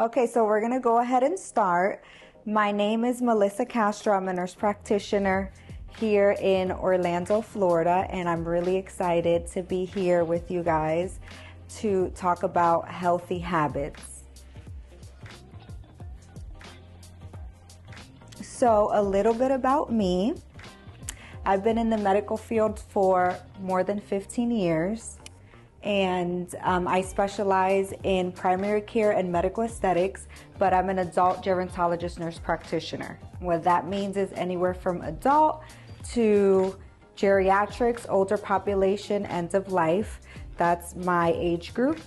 Okay, so we're going to go ahead and start. My name is Melissa Castro. I'm a nurse practitioner here in Orlando, Florida, and I'm really excited to be here with you guys to talk about healthy habits. So, a little bit about me. I've been in the medical field for more than 15 years and um, I specialize in primary care and medical aesthetics, but I'm an adult gerontologist nurse practitioner. What that means is anywhere from adult to geriatrics, older population, end of life. That's my age group.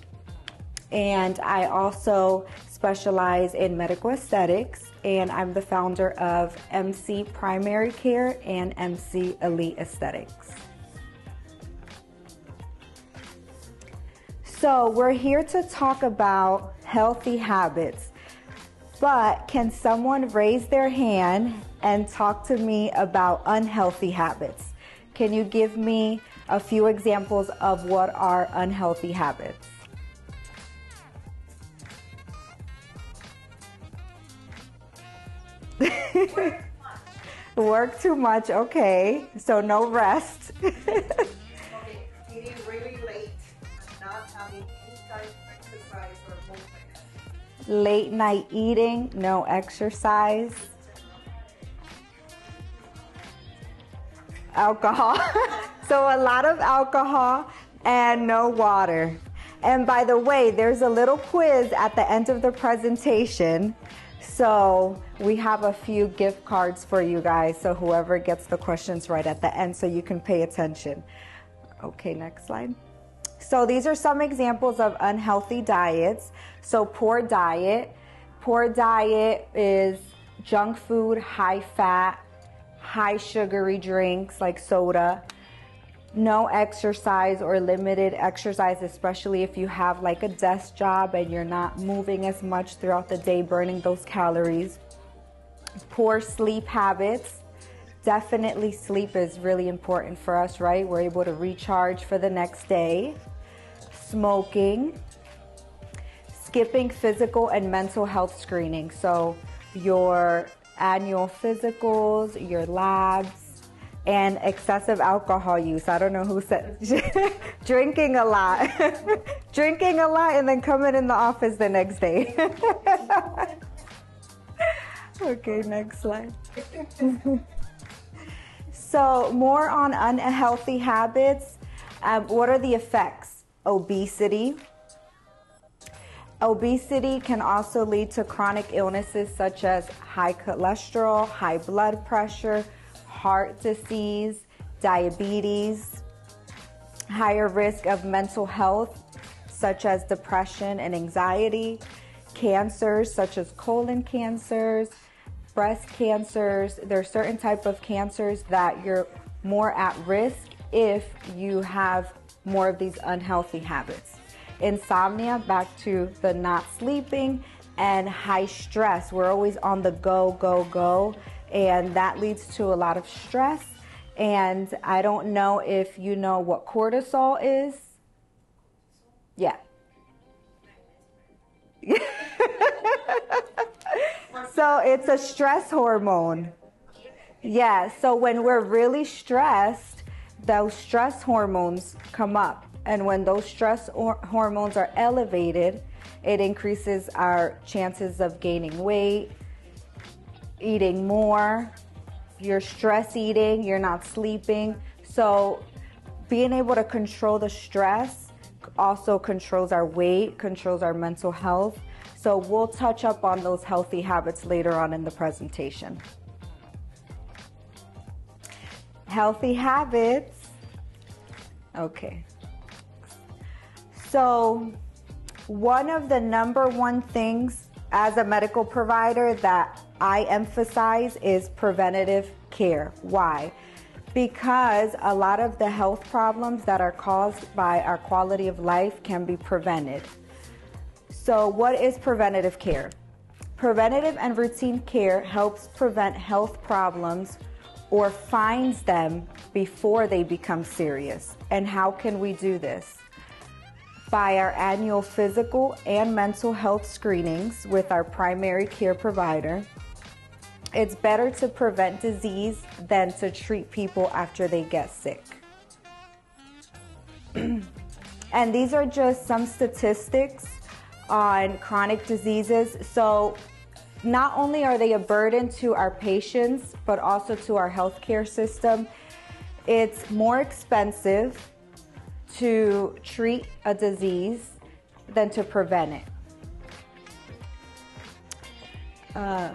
And I also specialize in medical aesthetics, and I'm the founder of MC Primary Care and MC Elite Aesthetics. So, we're here to talk about healthy habits. But can someone raise their hand and talk to me about unhealthy habits? Can you give me a few examples of what are unhealthy habits? Work too much, okay. So no rest. eating really late late night eating, no exercise, alcohol. so, a lot of alcohol and no water. And by the way, there's a little quiz at the end of the presentation. So, we have a few gift cards for you guys. So, whoever gets the questions right at the end, so you can pay attention. Okay, next slide. So these are some examples of unhealthy diets. So poor diet. Poor diet is junk food, high fat, high sugary drinks like soda, no exercise or limited exercise, especially if you have like a desk job and you're not moving as much throughout the day, burning those calories. Poor sleep habits. Definitely sleep is really important for us, right? We're able to recharge for the next day smoking, skipping physical and mental health screening. So, your annual physicals, your labs, and excessive alcohol use. I don't know who said drinking a lot. drinking a lot and then coming in the office the next day. okay, next slide. so, more on unhealthy habits. Um, what are the effects? obesity. Obesity can also lead to chronic illnesses such as high cholesterol, high blood pressure, heart disease, diabetes, higher risk of mental health such as depression and anxiety, cancers such as colon cancers, breast cancers. There are certain type of cancers that you're more at risk if you have more of these unhealthy habits. Insomnia, back to the not sleeping, and high stress. We're always on the go, go, go, and that leads to a lot of stress. And I don't know if you know what cortisol is. Yeah. so it's a stress hormone. Yeah, so when we're really stressed, those stress hormones come up. And when those stress or- hormones are elevated, it increases our chances of gaining weight, eating more. You're stress eating, you're not sleeping. So, being able to control the stress also controls our weight, controls our mental health. So, we'll touch up on those healthy habits later on in the presentation. Healthy habits Okay. So, one of the number one things as a medical provider that I emphasize is preventative care. Why? Because a lot of the health problems that are caused by our quality of life can be prevented. So, what is preventative care? Preventative and routine care helps prevent health problems or finds them before they become serious. And how can we do this? By our annual physical and mental health screenings with our primary care provider. It's better to prevent disease than to treat people after they get sick. and these are just some statistics on chronic diseases. So, not only are they a burden to our patients, but also to our healthcare system, it's more expensive to treat a disease than to prevent it. Uh,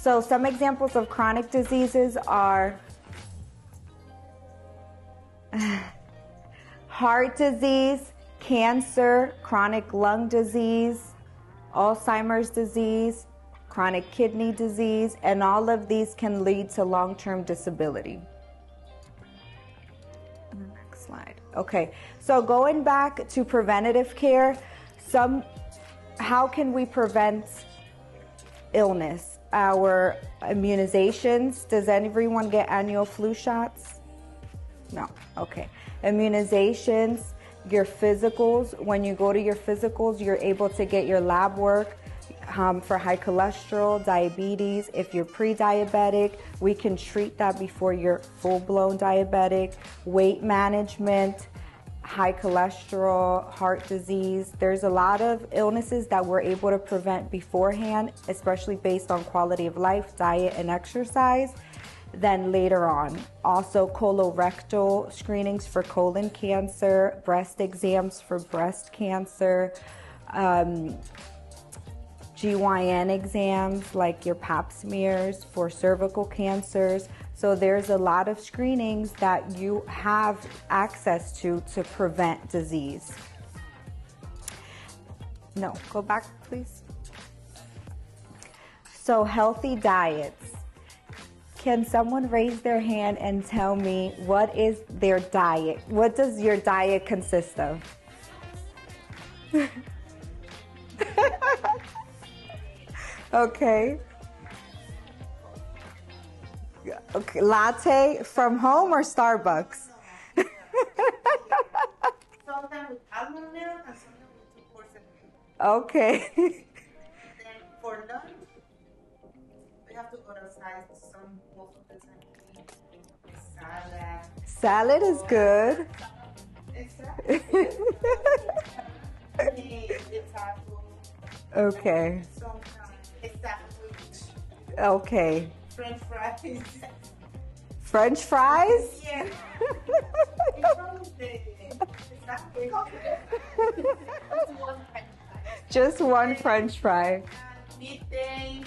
so, some examples of chronic diseases are heart disease, cancer, chronic lung disease, Alzheimer's disease, chronic kidney disease, and all of these can lead to long term disability. Next slide. Okay, so going back to preventative care, some how can we prevent illness? Our immunizations. Does everyone get annual flu shots? No. Okay. Immunizations your physicals. When you go to your physicals, you're able to get your lab work um, for high cholesterol, diabetes. If you're pre diabetic, we can treat that before you're full blown diabetic. Weight management, high cholesterol, heart disease. There's a lot of illnesses that we're able to prevent beforehand, especially based on quality of life, diet, and exercise then later on. Also, colorectal screenings for colon cancer, breast exams for breast cancer, um, GYN exams like your pap smears for cervical cancers. So, there's a lot of screenings that you have access to to prevent disease. No, go back, please. So, healthy diets. Can someone raise their hand and tell me what is their diet? What does your diet consist of? okay. Okay, latte from home or Starbucks? sometimes with almond milk and sometimes with two quarts milk. Okay. Then for lunch, we have to go outside some most of the time. Salad. Salad is good. Exactly. the taco. okay. Sometimes. Okay. French fries. French fries? yeah. You know, the- exactly. Just one French fry. Just one French fry. midday,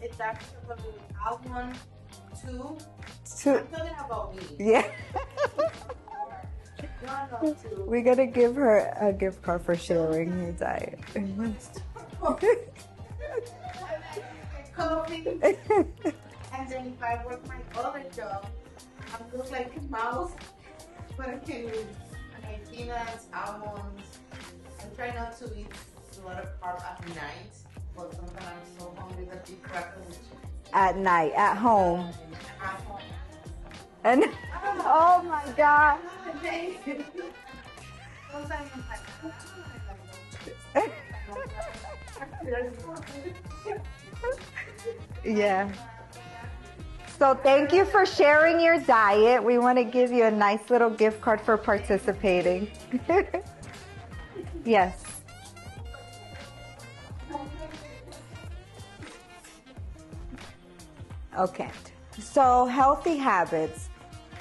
it's actually almond, two. Two. I'm talking about me. Yeah. No, no, two. We're gonna give her a gift card for sharing her diet. And then if I work my other job, I'm good like a mouse, but I can eat peanuts, almonds. I try not to eat a lot of carbs at night, but sometimes I'm so hungry that I eat crackers. At night, at home. At home. And oh my god. Sometimes I'm like, "Oh, Yeah. So thank you for sharing your diet. We want to give you a nice little gift card for participating. yes. Okay. So healthy habits.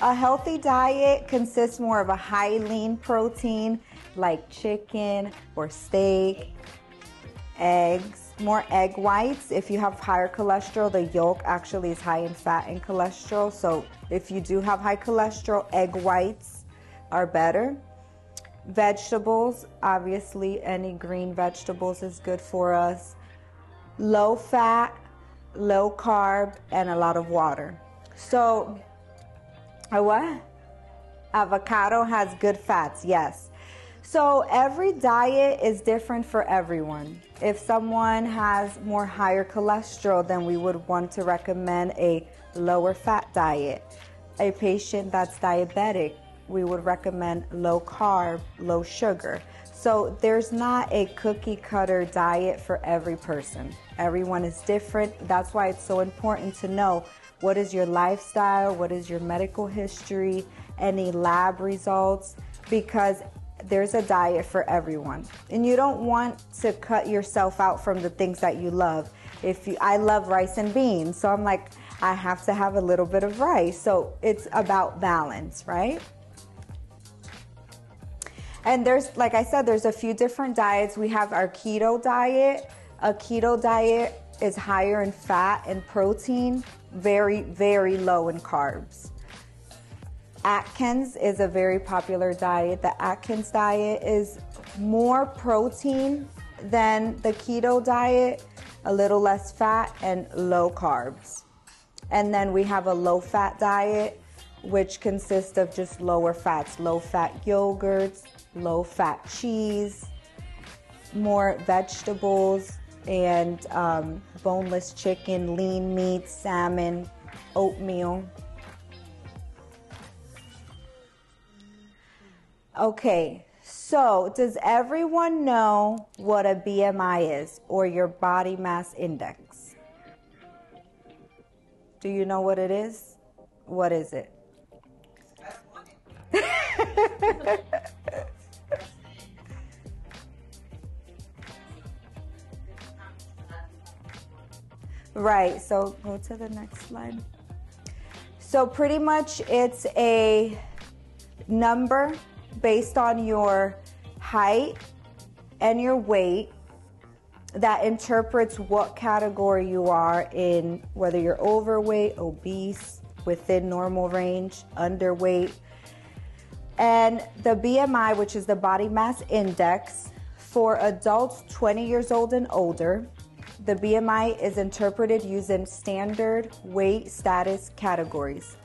A healthy diet consists more of a high lean protein like chicken or steak, eggs, more egg whites. If you have higher cholesterol, the yolk actually is high in fat and cholesterol. So if you do have high cholesterol, egg whites are better. Vegetables, obviously, any green vegetables is good for us. Low fat, low carb, and a lot of water. So, a what? Avocado has good fats, yes. So every diet is different for everyone. If someone has more higher cholesterol, then we would want to recommend a lower fat diet. A patient that's diabetic, we would recommend low carb, low sugar. So there's not a cookie cutter diet for every person. Everyone is different. That's why it's so important to know what is your lifestyle, what is your medical history, any lab results, because there's a diet for everyone. And you don't want to cut yourself out from the things that you love. If you I love rice and beans, so I'm like I have to have a little bit of rice. So it's about balance, right? And there's like I said there's a few different diets. We have our keto diet. A keto diet is higher in fat and protein, very very low in carbs. Atkins is a very popular diet. The Atkins diet is more protein than the keto diet, a little less fat, and low carbs. And then we have a low fat diet, which consists of just lower fats, low fat yogurts, low fat cheese, more vegetables, and um, boneless chicken, lean meat, salmon, oatmeal. Okay, so does everyone know what a BMI is or your body mass index? Do you know what it is? What is it? right, so go to the next slide. So, pretty much it's a number based on your height and your weight that interprets what category you are in, whether you're overweight, obese, within normal range, underweight. And the BMI, which is the body mass index, for adults 20 years old and older, the BMI is interpreted using standard weight status categories.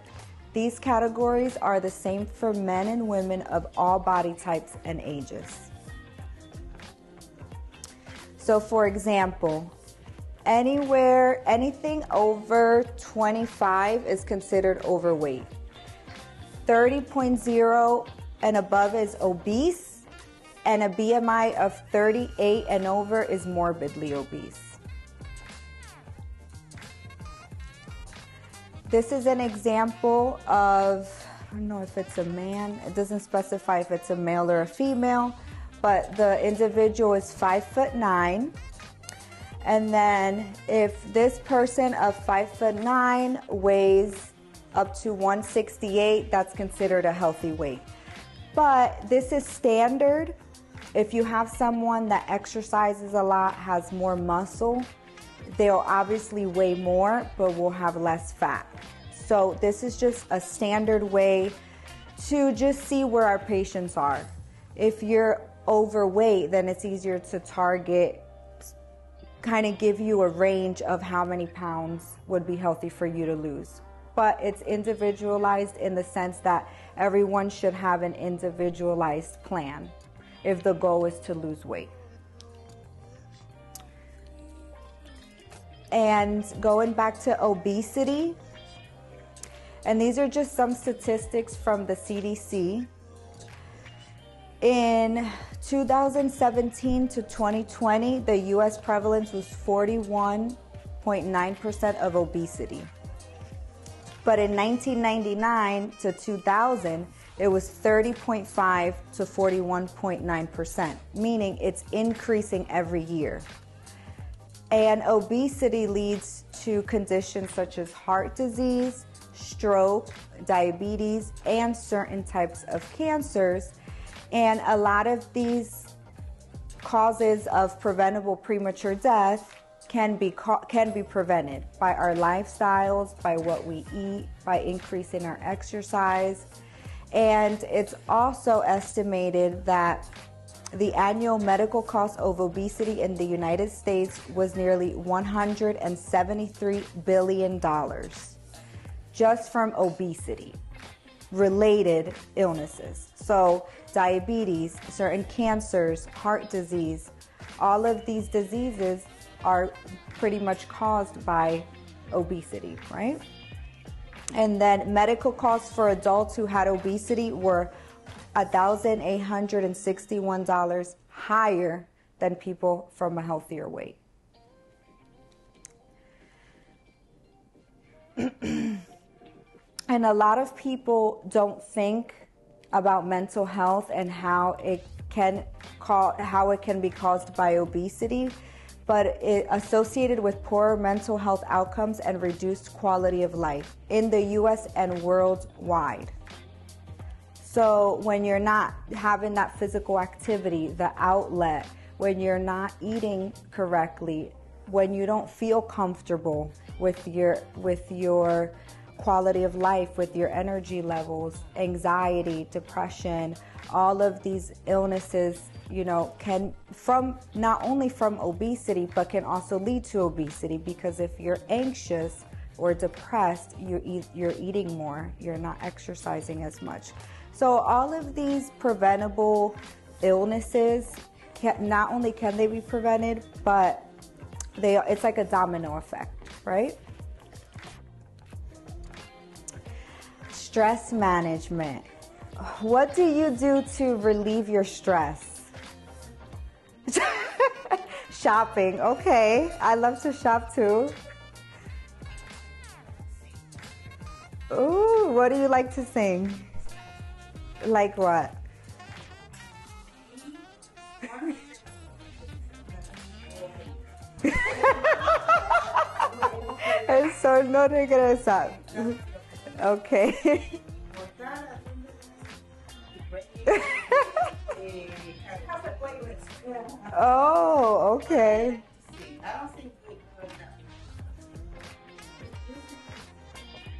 These categories are the same for men and women of all body types and ages. So, for example, anywhere, anything over 25 is considered overweight. 30.0 and above is obese, and a BMI of 38 and over is morbidly obese. This is an example of, I don't know if it's a man, it doesn't specify if it's a male or a female, but the individual is five foot nine. And then if this person of five foot nine weighs up to 168, that's considered a healthy weight. But this is standard. If you have someone that exercises a lot, has more muscle, they'll obviously weigh more, but will have less fat. So, this is just a standard way to just see where our patients are. If you're overweight, then it's easier to target, kind of give you a range of how many pounds would be healthy for you to lose. But it's individualized in the sense that everyone should have an individualized plan if the goal is to lose weight. And going back to obesity, and these are just some statistics from the CDC. In 2017 to 2020, the US prevalence was 41.9% of obesity. But in 1999 to 2000, it was 30.5 to 41.9%, meaning it's increasing every year. And obesity leads to conditions such as heart disease, stroke, diabetes, and certain types of cancers. And a lot of these causes of preventable premature death can be can be prevented by our lifestyles, by what we eat, by increasing our exercise. And it's also estimated that the annual medical cost of obesity in the United States was nearly $173 billion just from obesity. related illnesses. So, diabetes, certain cancers, heart disease, all of these diseases are pretty much caused by obesity, right? And then medical costs for adults who had obesity were $1,861 higher than people from a healthier weight. and a lot of people don't think about mental health and how it can call, how it can be caused by obesity but it associated with poorer mental health outcomes and reduced quality of life in the US and worldwide. So, when you're not having that physical activity, the outlet, when you're not eating correctly, when you don't feel comfortable with your with your quality of life, with your energy levels, anxiety, depression, all of these illnesses you know, can from not only from obesity, but can also lead to obesity because if you're anxious or depressed, you eat, you're eating more, you're not exercising as much. So all of these preventable illnesses can not only can they be prevented, but they it's like a domino effect, right? Stress management. What do you do to relieve your stress? Shopping, okay. I love to shop too. Ooh, what do you like to sing? Like what? Eso no regresa. Okay. Oh, okay.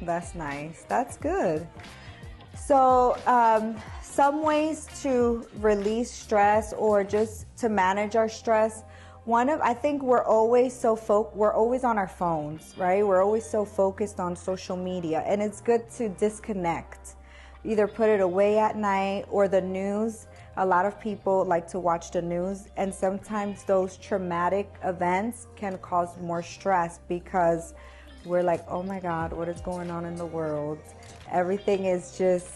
That's nice. That's good. So, um, some ways to release stress or just to manage our stress. One of I think we're always so fo- we're always on our phones, right? We're always so focused on social media, and it's good to disconnect. Either put it away at night or the news a lot of people like to watch the news, and sometimes those traumatic events can cause more stress because we're like, oh my God, what is going on in the world? Everything is just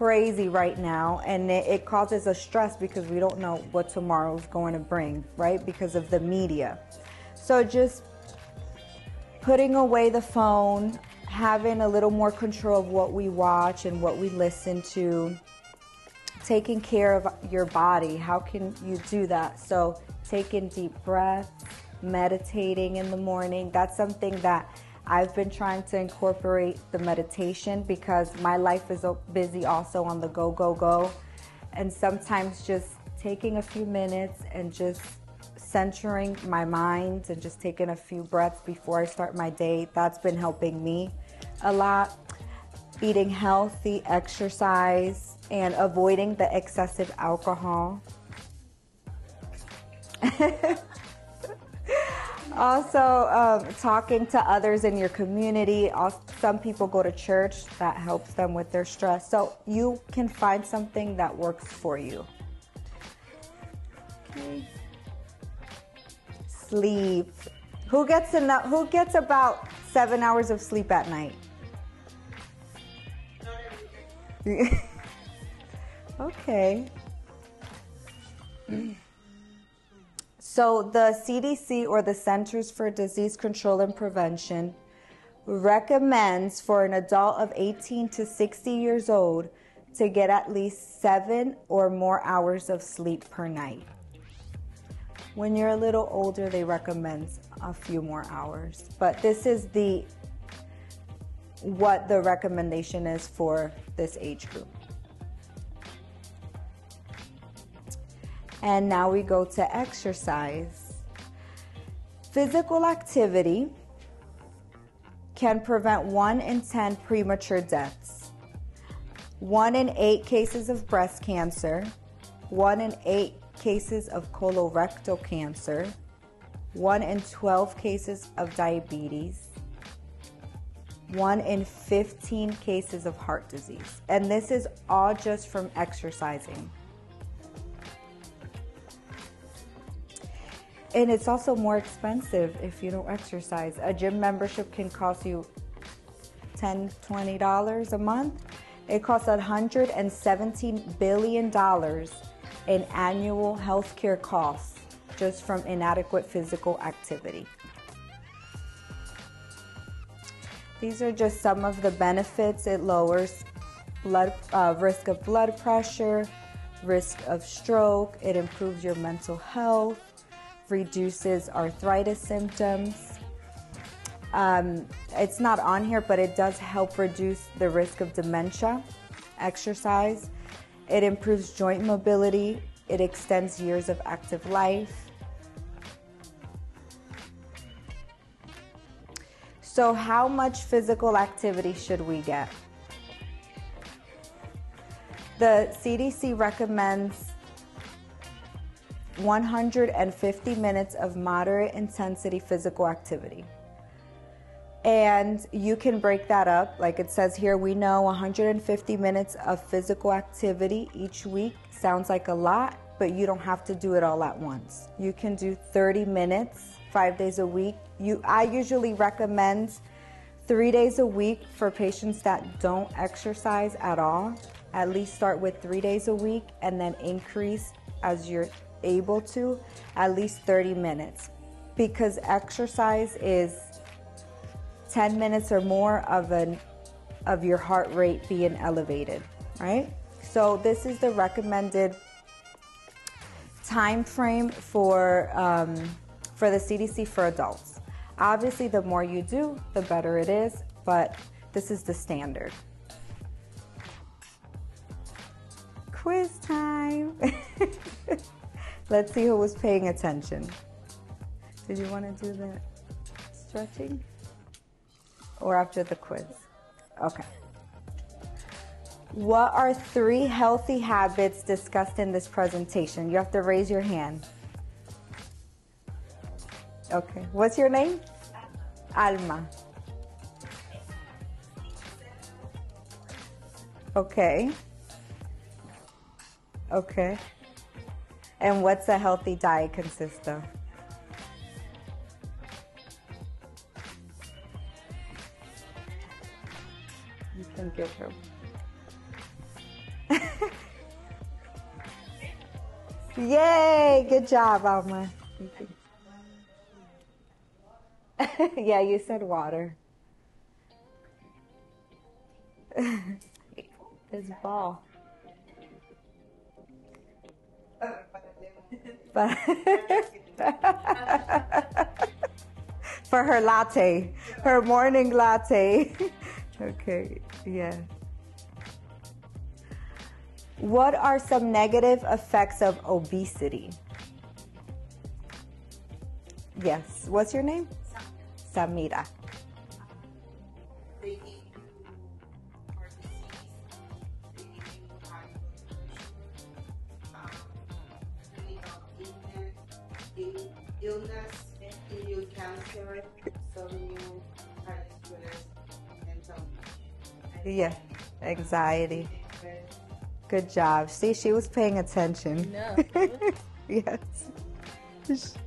crazy right now, and it, it causes us stress because we don't know what tomorrow is going to bring, right? Because of the media. So just putting away the phone, having a little more control of what we watch and what we listen to taking care of your body. How can you do that? So, taking deep breaths, meditating in the morning. That's something that I've been trying to incorporate the meditation because my life is busy also on the go, go, go. And sometimes just taking a few minutes and just centering my mind and just taking a few breaths before I start my day, that's been helping me a lot. Eating healthy, exercise, and avoiding the excessive alcohol. also, um, talking to others in your community. Some people go to church, that helps them with their stress. So, you can find something that works for you. Okay. Sleep. Who gets enough? Who gets about seven hours of sleep at night? Okay. So, the CDC or the Centers for Disease Control and Prevention recommends for an adult of 18 to 60 years old to get at least seven or more hours of sleep per night. When you're a little older, they recommend a few more hours. But this is the what the recommendation is for this age group. And now we go to exercise. Physical activity can prevent 1 in 10 premature deaths, 1 in 8 cases of breast cancer, 1 in 8 cases of colorectal cancer, 1 in 12 cases of diabetes, one in 15 cases of heart disease. And this is all just from exercising. And it's also more expensive if you don't exercise. A gym membership can cost you $10, $20 a month. It costs $117 billion in annual healthcare costs just from inadequate physical activity. These are just some of the benefits. It lowers blood uh, risk of blood pressure, risk of stroke. It improves your mental health, reduces arthritis symptoms. Um, it's not on here, but it does help reduce the risk of dementia. Exercise. It improves joint mobility. It extends years of active life. So, how much physical activity should we get? The CDC recommends 150 minutes of moderate intensity physical activity. And you can break that up. Like it says here, we know 150 minutes of physical activity each week sounds like a lot, but you don't have to do it all at once. You can do 30 minutes five days a week. You, I usually recommend three days a week for patients that don't exercise at all. At least start with three days a week and then increase as you're able to, at least 30 minutes. Because exercise is 10 minutes or more of an of your heart rate being elevated, right? So this is the recommended time frame for um, for the CDC for adults. Obviously, the more you do, the better it is, but this is the standard. Quiz time. Let's see who was paying attention. Did you want to do the stretching? Or after the quiz? Okay. What are three healthy habits discussed in this presentation? You have to raise your hand. Okay. What's your name? Alma. Okay. Okay. And what's a healthy diet consist of? You can give her. Yay! Good job, Alma. yeah, you said water. This ball. for her latte, her morning latte. okay, yeah. What are some negative effects of obesity? Yes. What's your name? Samira. Illness, illness, you cancer, so you cardiovascular, mental. Yeah, anxiety. Good job. See, she was paying attention. No. yes.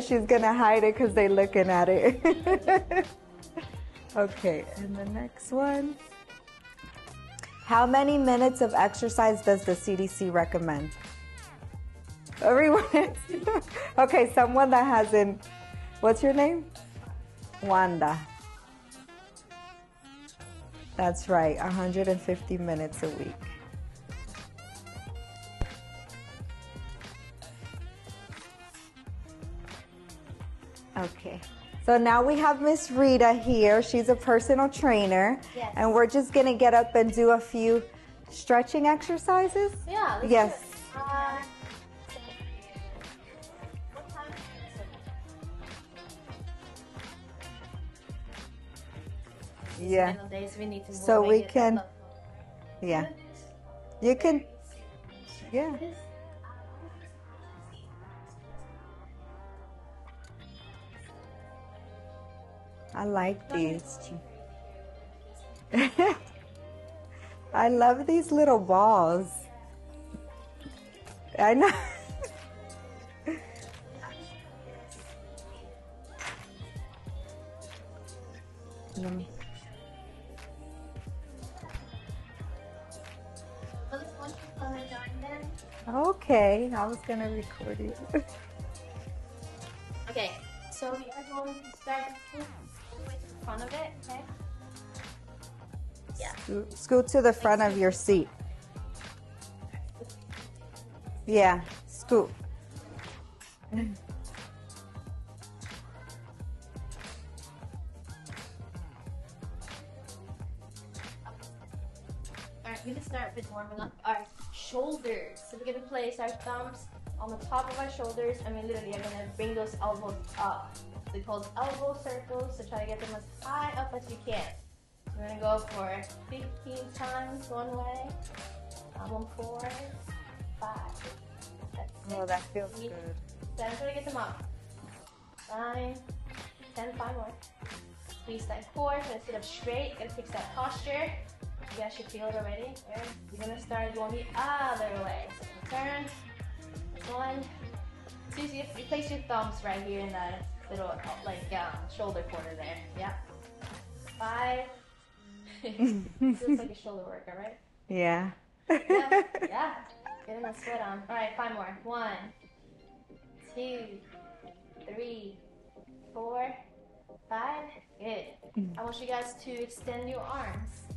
she she's gonna hide it because they're looking at it. okay, and the next one. How many minutes of exercise does the CDC recommend? Everyone. okay, someone that hasn't. What's your name? Wanda. That's right, 150 minutes a week. Okay. So now we have Miss Rita here. She's a personal trainer. Yes. And we're just going to get up and do a few stretching exercises. Yeah. Yes. Uh, what time is it? Yeah. We So we can- Yeah. You can, yeah. I like these. I love these little balls. I know. Okay, I was gonna record it. Okay, so we are going to start front of it, okay? Yeah. Scoot- Scoot to the front of your seat. Yeah, scoot. Alright, we're gonna start with warming up our shoulders. So we're gonna place our thumbs on the top of our shoulders and we literally are gonna bring those elbows up. They call it elbow circles, so try to get them as high up as you can. We're gonna go for 15 times one way, um, on four, five, that's Oh, that feels eight, good. seven, try to get them up. Nine, ten, five more. Squeeze that core, gonna sit up straight, gonna fix that posture. You guys should feel it already. You're gonna start going the other way. So turn. One. So you you place your thumbs right here in that little like um, shoulder corner there. Yeah. Five. Feels like a shoulder workout, right? Yeah. Yeah. yeah. Getting my sweat on. All right, five more. One, two, three, four, five. Good. I want you guys to extend your arms.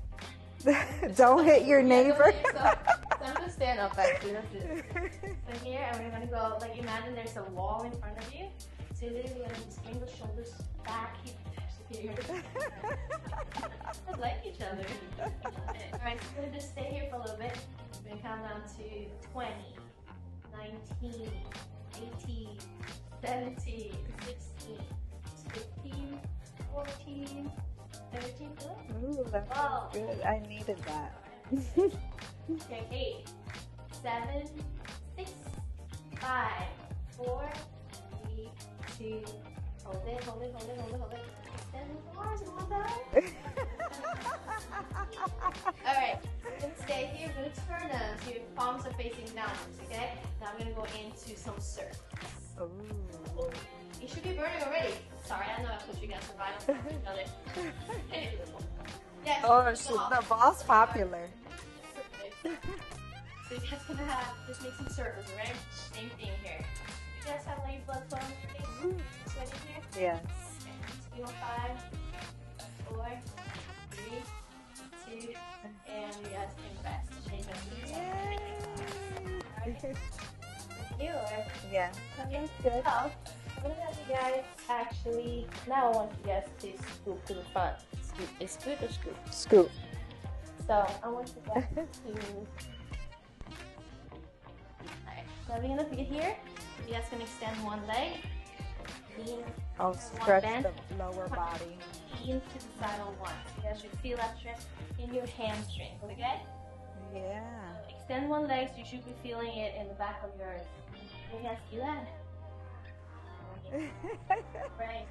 Don't hit your Yeah, neighbor. don't hit- So, so I'm gonna stand up actually. Let's do this. So here, and we're gonna go, like imagine there's a wall in front of you. So you're literally gonna just bring the shoulders back. Keep here. I like each other. Alright, so we're gonna just stay here for a little bit. We're gonna count down to 20, 19, 18, 17, 16, 15, 14, 13, good? Ooh, that good. I needed that. Okay, eight, seven, six, five, four, three, two, hold it, hold it, hold it, hold it, hold it. Extend the arms one time. Alright, gonna stay here, we're gonna turn uh, them so your palms are facing downwards, okay? Now I'm gonna go into some circles. Ooh. Oh, you should be burning already. Sorry, I know I put you guys in violence Oh, the ball's popular. So you guys gonna have just make some circles, alright? Same thing here. You guys have like blood flowing? Sweat in here? Yes. Okay. Feel five, four, three, two, and you guys can rest. Shake it. Yay. Thank you. Yeah. Okay. So I'm gonna have you guys actually now I want you guys to scoop to the front. Scoop is scoop or scoop? Scoop. So I want you guys to Alright, so we're gonna get here. You guys can extend one leg. Lean, I'll stretch the lower body. lean to the side on one. So you guys should feel that stretch in your hamstring. Okay? Yeah. Extend one leg so you should be feeling it in the back of yours. Can you guys feel that? Right.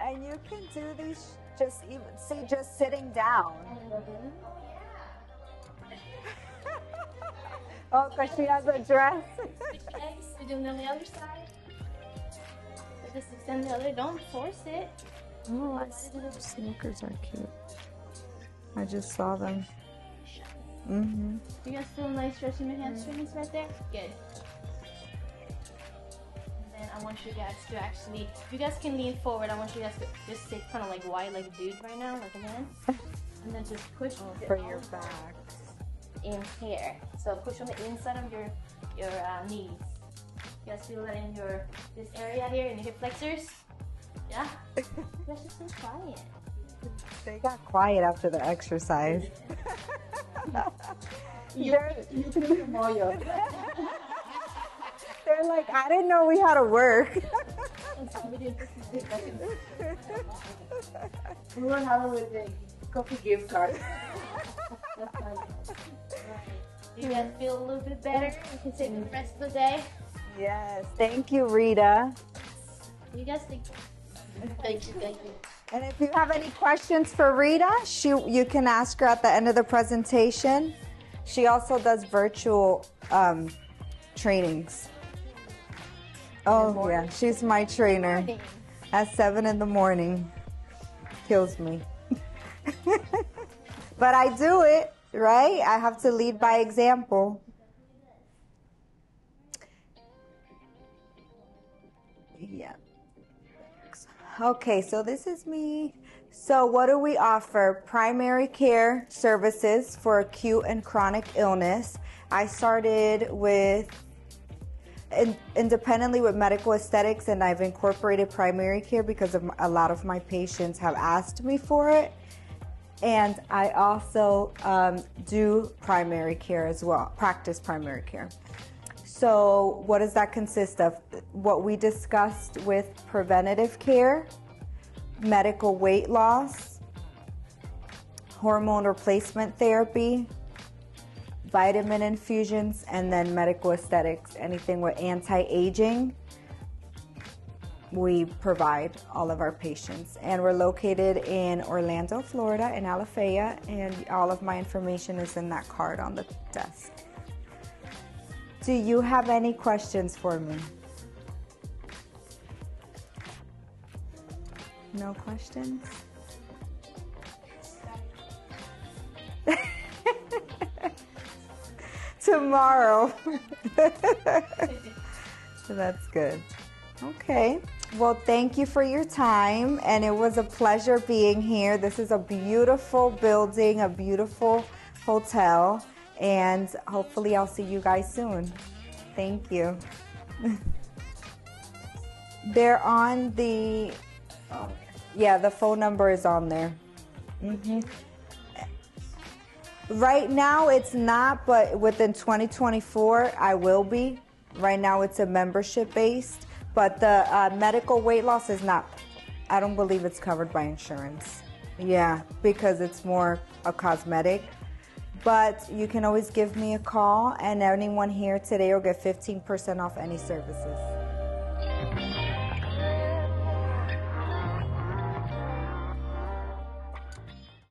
and you can do these just even see just sitting down. oh, because she has a dress. Switch legs. We're doing it on the other side. Just extend the other. Don't force it. oh, sneakers are cute. I just saw them. Mm-hmm. You guys feel nice stretching your hamstrings right there? Good. And I want you guys to actually, if you guys can lean forward. I want you guys to just sit kind of like wide, like a dude right now, like a man. And then just push the For your back. in here. So push on the inside of your your uh, knees. You guys feel that in your this area here in your hip flexors? Yeah. You guys just so quiet. They got quiet after the exercise. They're, they're like, I didn't know we had to work. We how to with the coffee gift card. That's fine. Right. You guys feel a little bit better. You can take the rest of the day. Yes. Thank you, Rita. You guys think? Thank you, thank you. And if you have any questions for Rita, she you can ask her at the end of the presentation. She also does virtual um, trainings. Oh yeah, she's my trainer at seven in the morning. Kills me. but I do it, right? I have to lead by example. Yeah. Okay, so this is me. So, what do we offer? Primary care services for acute and chronic illness. I started with in, independently with medical aesthetics, and I've incorporated primary care because of, a lot of my patients have asked me for it. And I also um, do primary care as well, practice primary care. So, what does that consist of? What we discussed with preventative care, medical weight loss, hormone replacement therapy, vitamin infusions, and then medical aesthetics, anything with anti aging. We provide all of our patients, and we're located in Orlando, Florida, in Alafaya, and all of my information is in that card on the desk. Do you have any questions for me? No questions? Tomorrow. so That's good. Okay. Well, thank you for your time, and it was a pleasure being here. This is a beautiful building, a beautiful hotel, and hopefully, I'll see you guys soon. Thank you. They're on the, yeah, the phone number is on there. hmm Right now, it's not, but within 2024, I will be. Right now, it's a membership based, but the uh, medical weight loss is not. I don't believe it's covered by insurance. Yeah, because it's more a cosmetic. But you can always give me a call, and anyone here today will get 15% off any services.